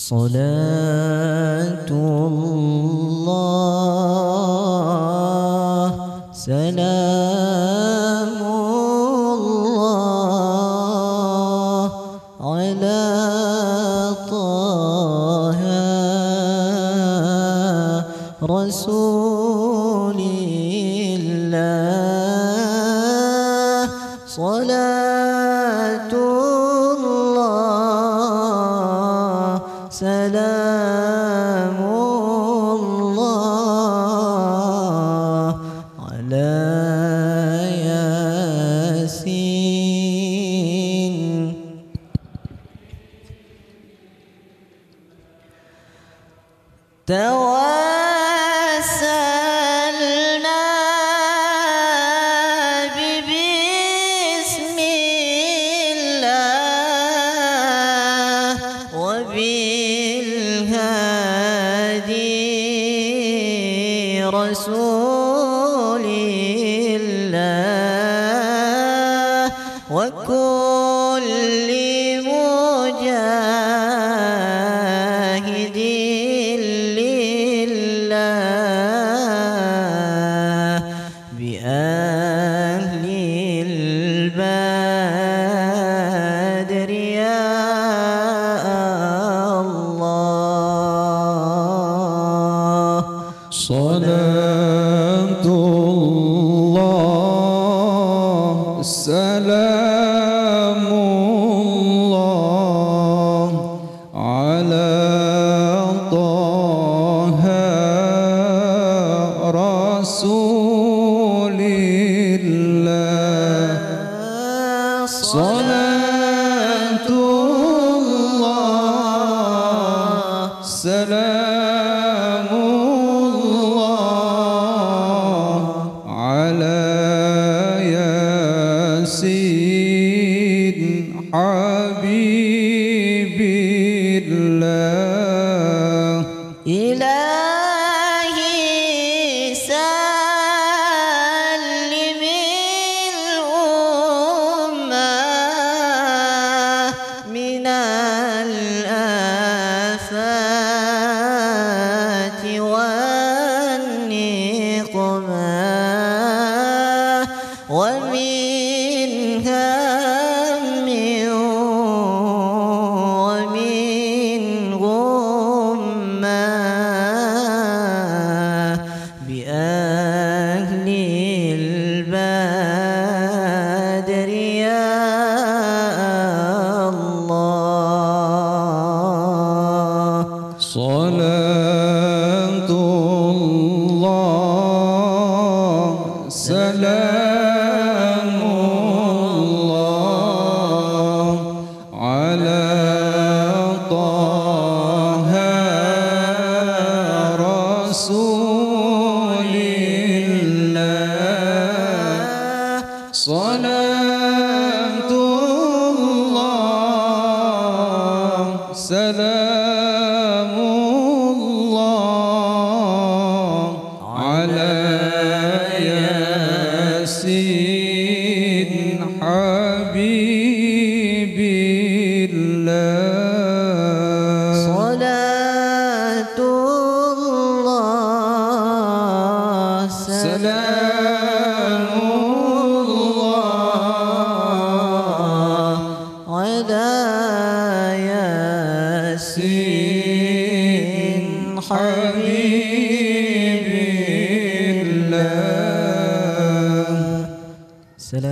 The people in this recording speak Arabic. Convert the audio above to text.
صلاة الله. سلام الله على طه رسول الله. صلاة سلام الله على ياسين. توسلنا وكل مجاهد لله بأهل البدر يا الله. صلاة رسول الله صلاة الله سلام الله على ياسين حبيب الله سلام الله على طه رسول الله. صلاة حبيب الله. صلاة الله سلام الله. على